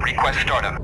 1-1. Request startup.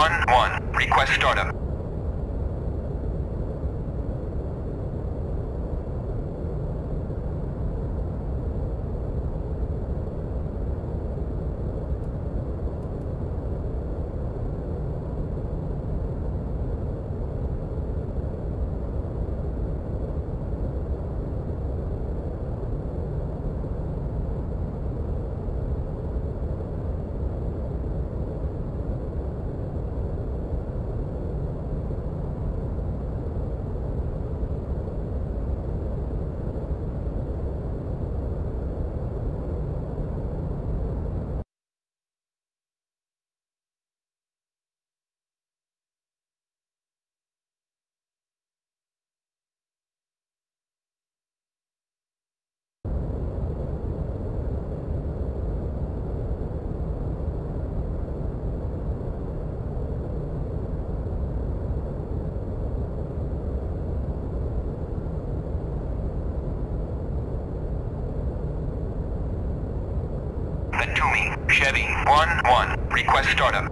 Chevy, 1-1. Request startup. Toomey, Chevy, 1-1. Request startup.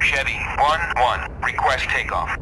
Chevy, 1-1, request takeoff.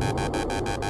Rearming. Copy.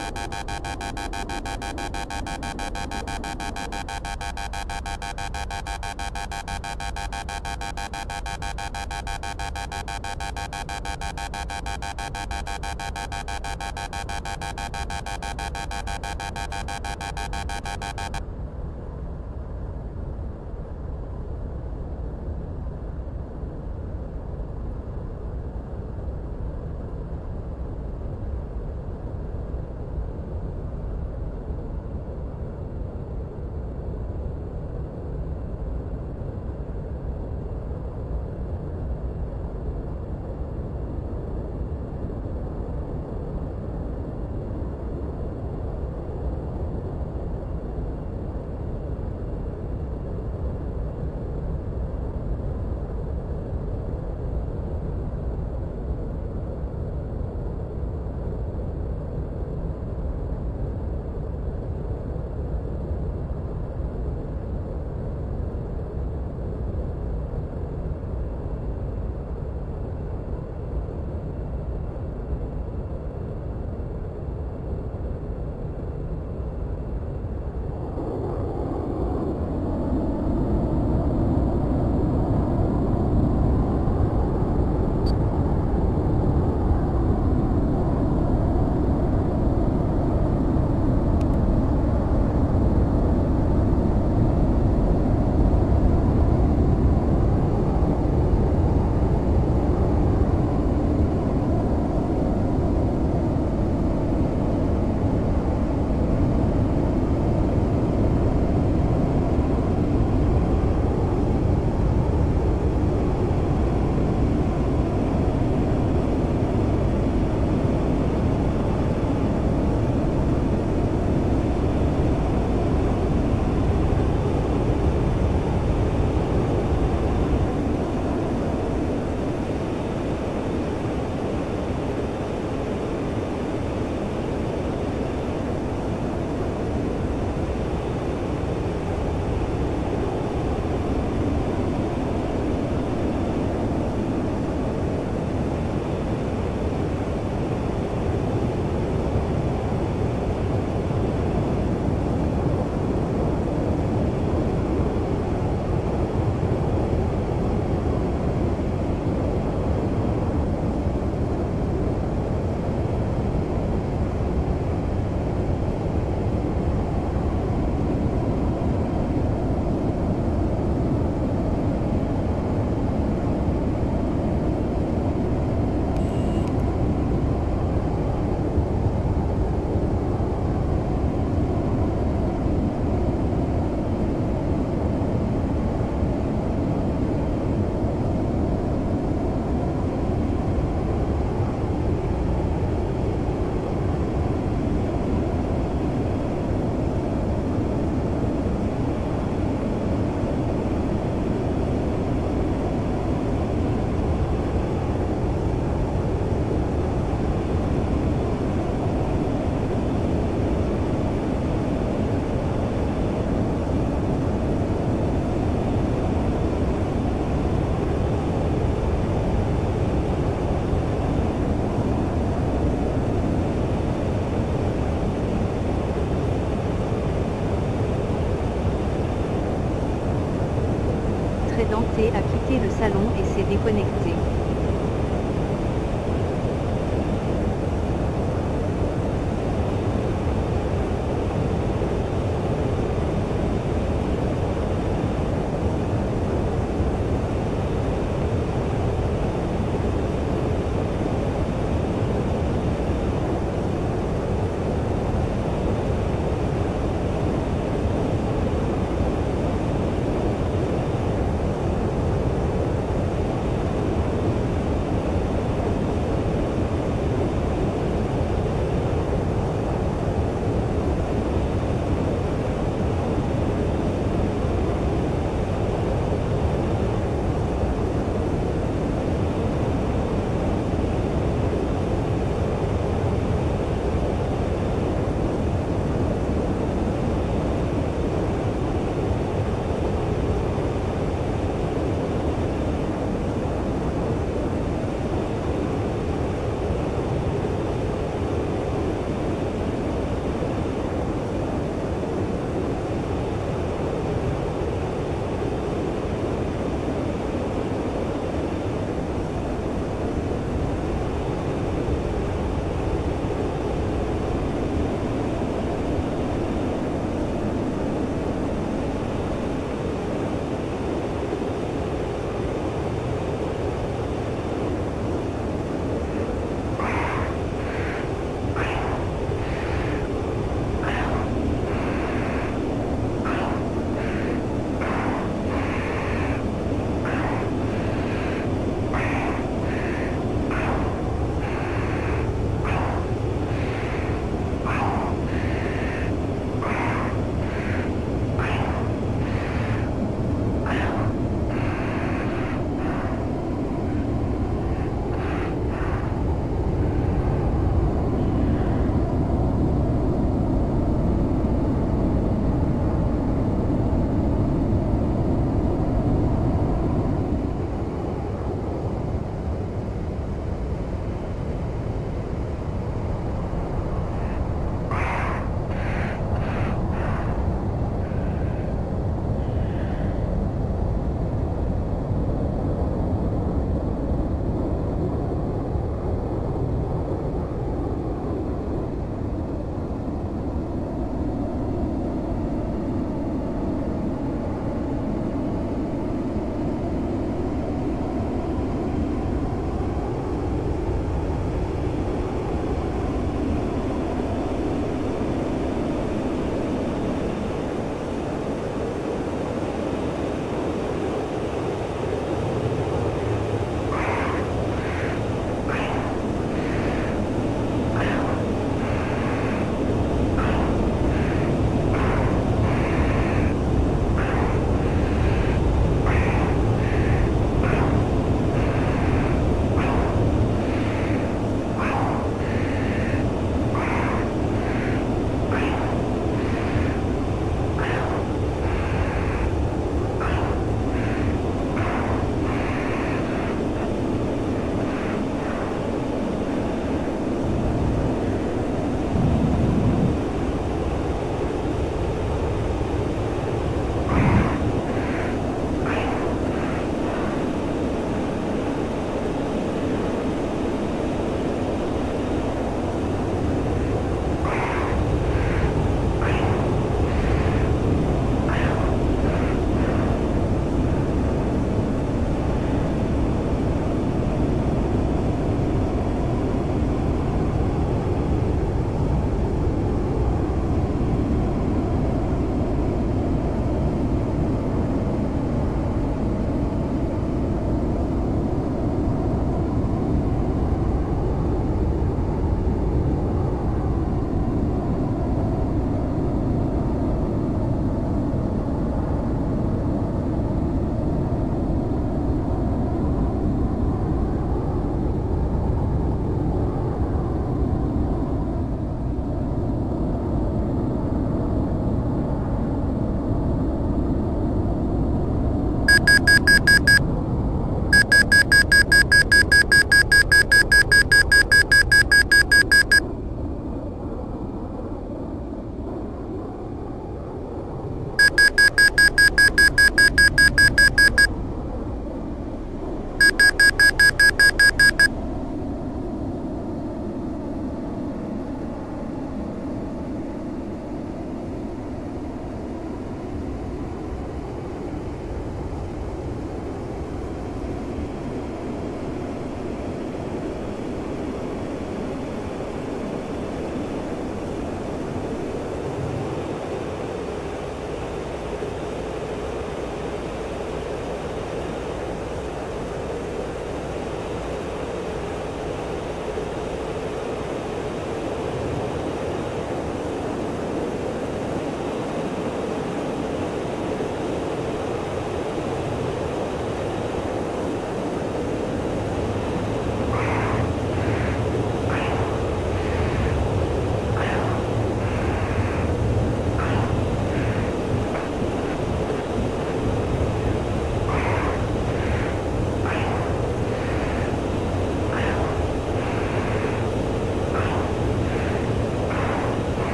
A quitté le salon et s'est déconnecté.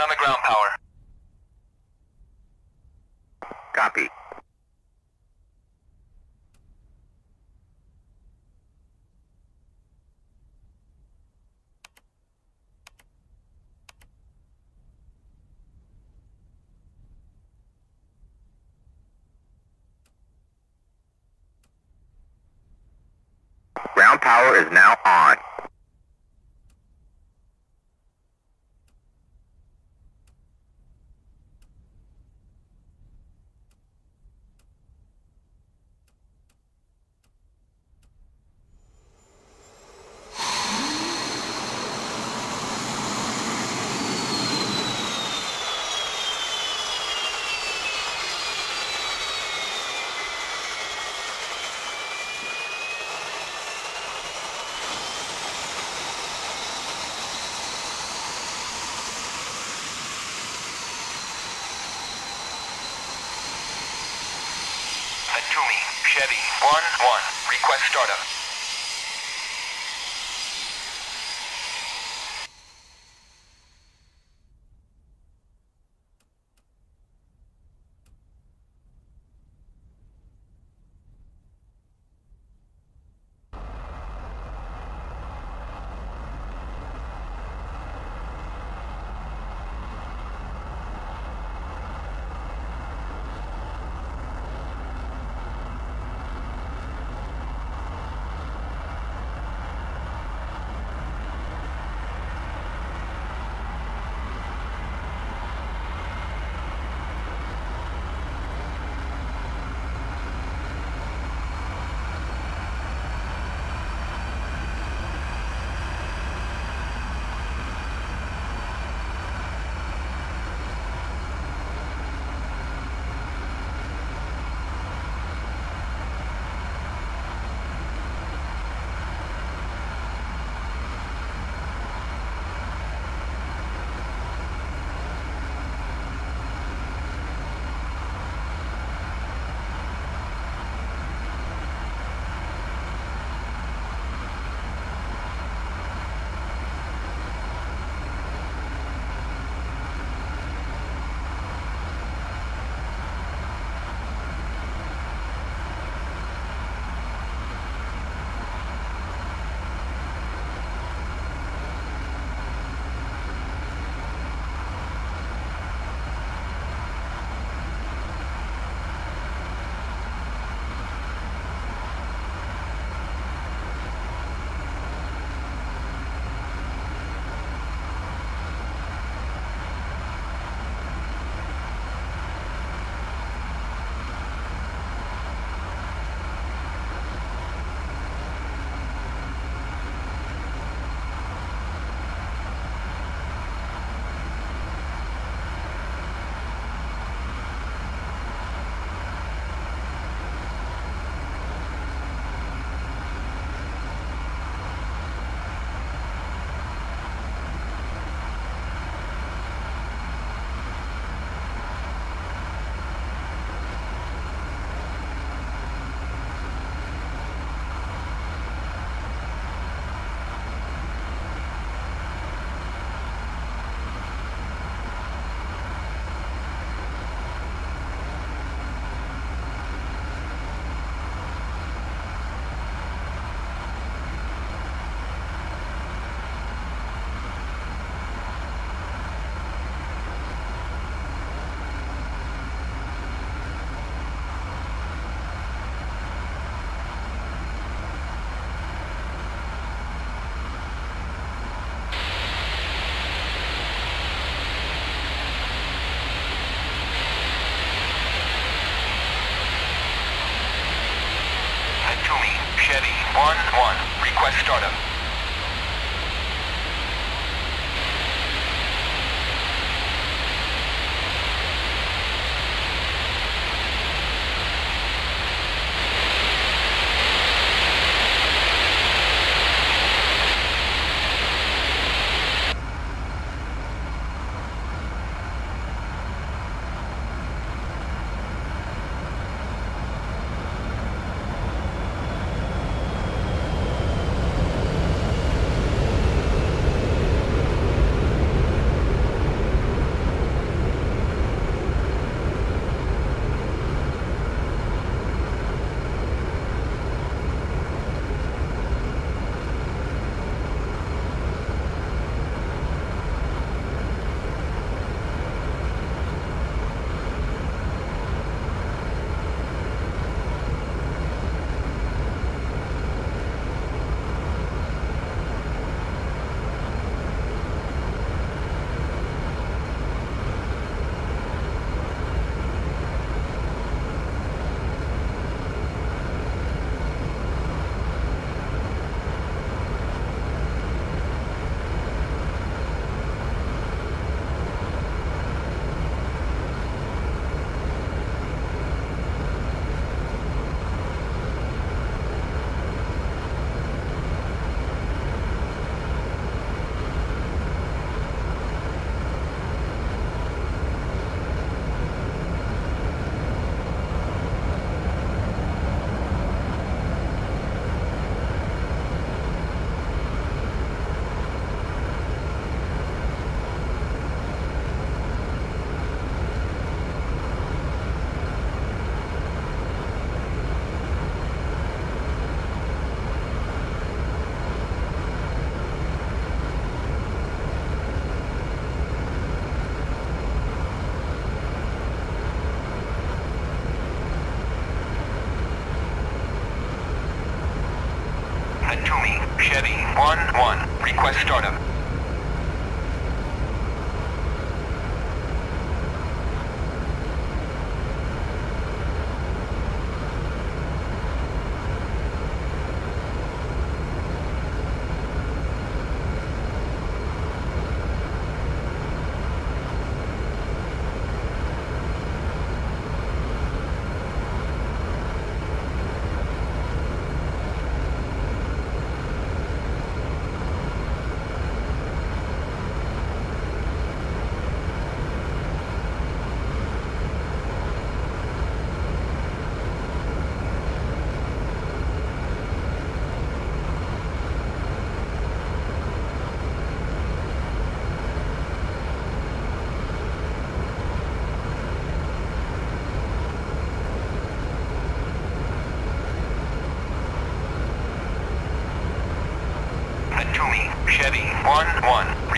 On the ground power.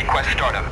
Request startup.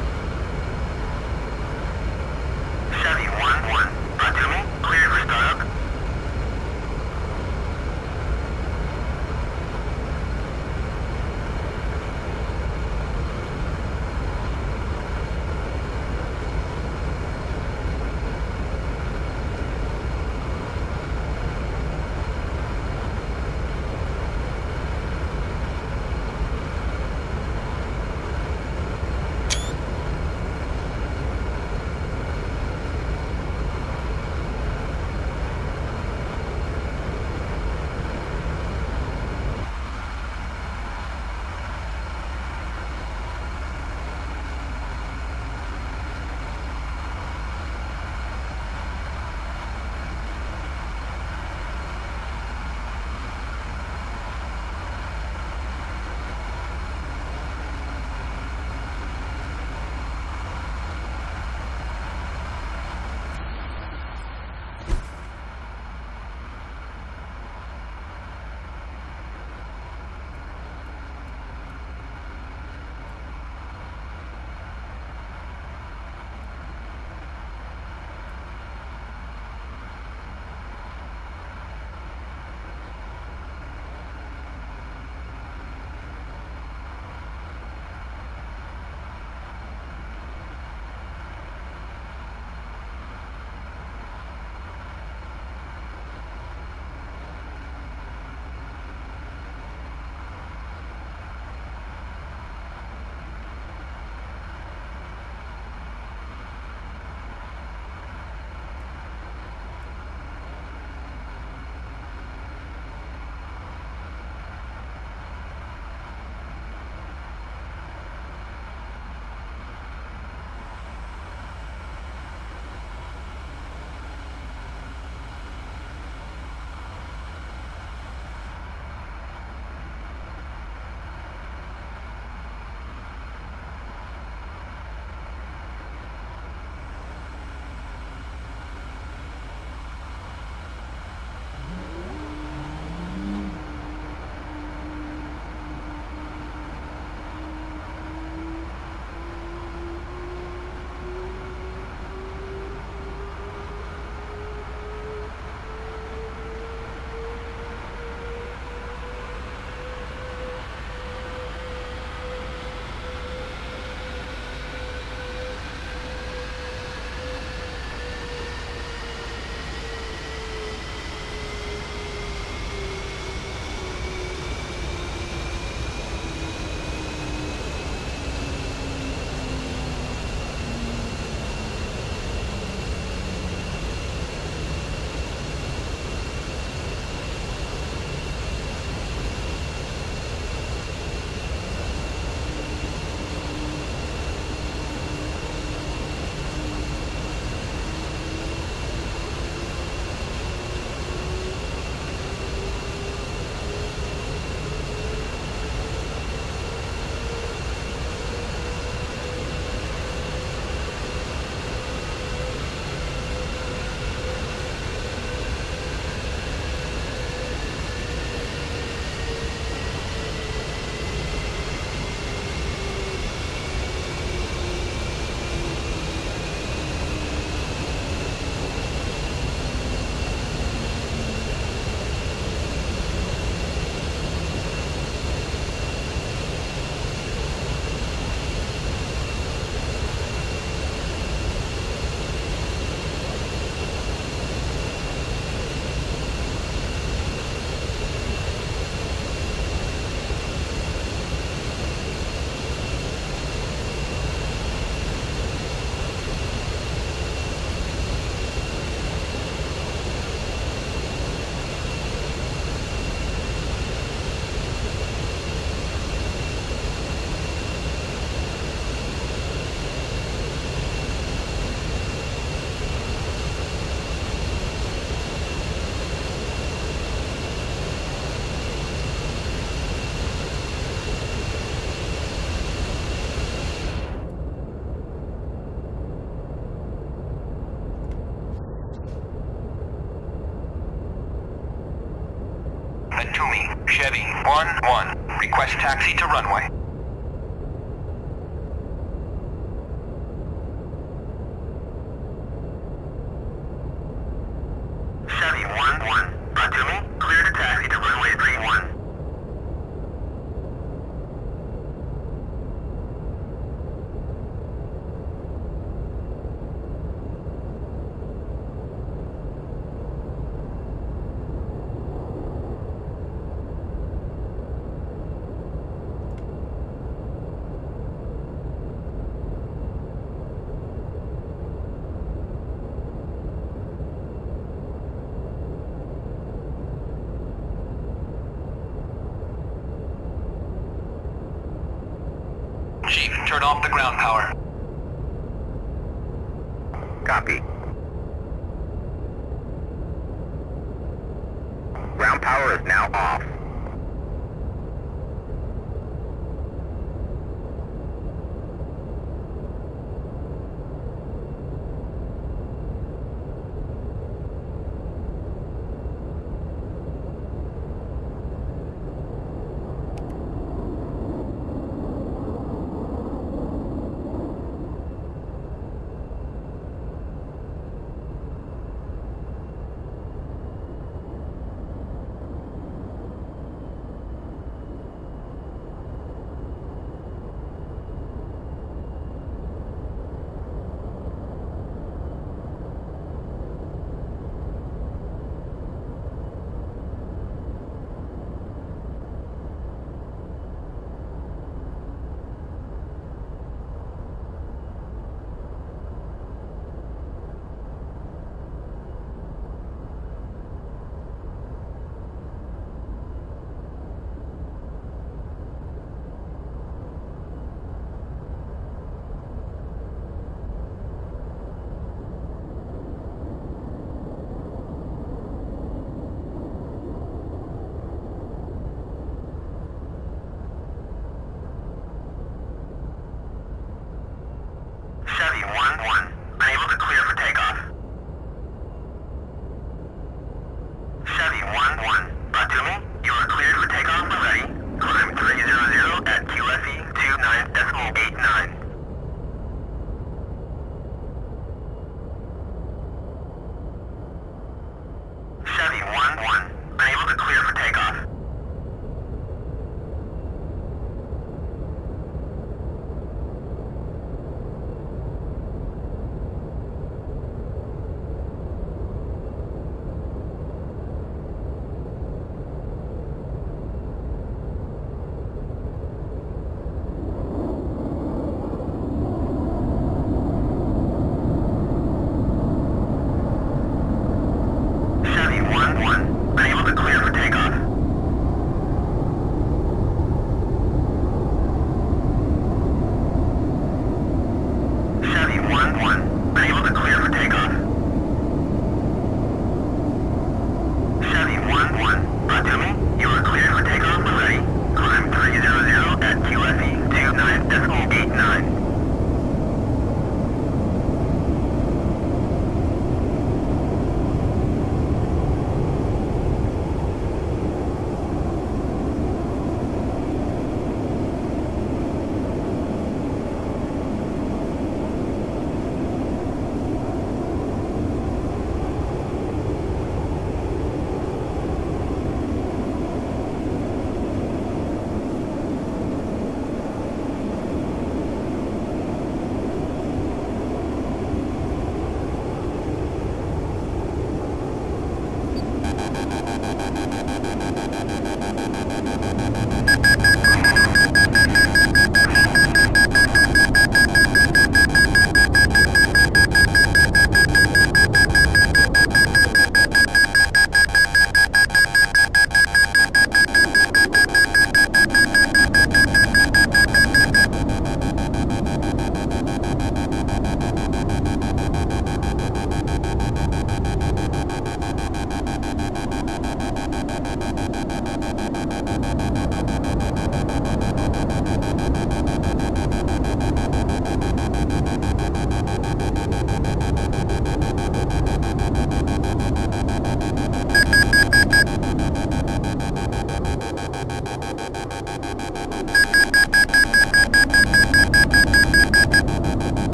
1-1. Taxi to runway.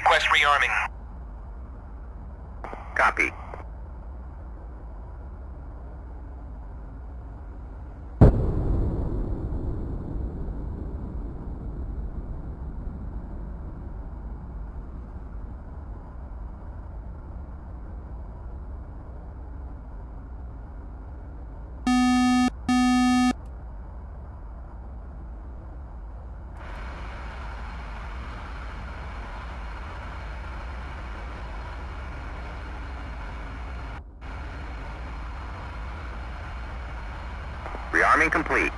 Request rearming. Rearming complete.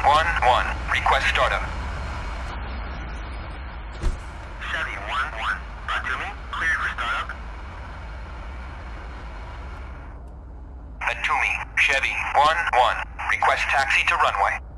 1-1. Request startup. Chevy 1-1. Batumi, cleared for startup. Atumi, Chevy 1-1. Request taxi to runway.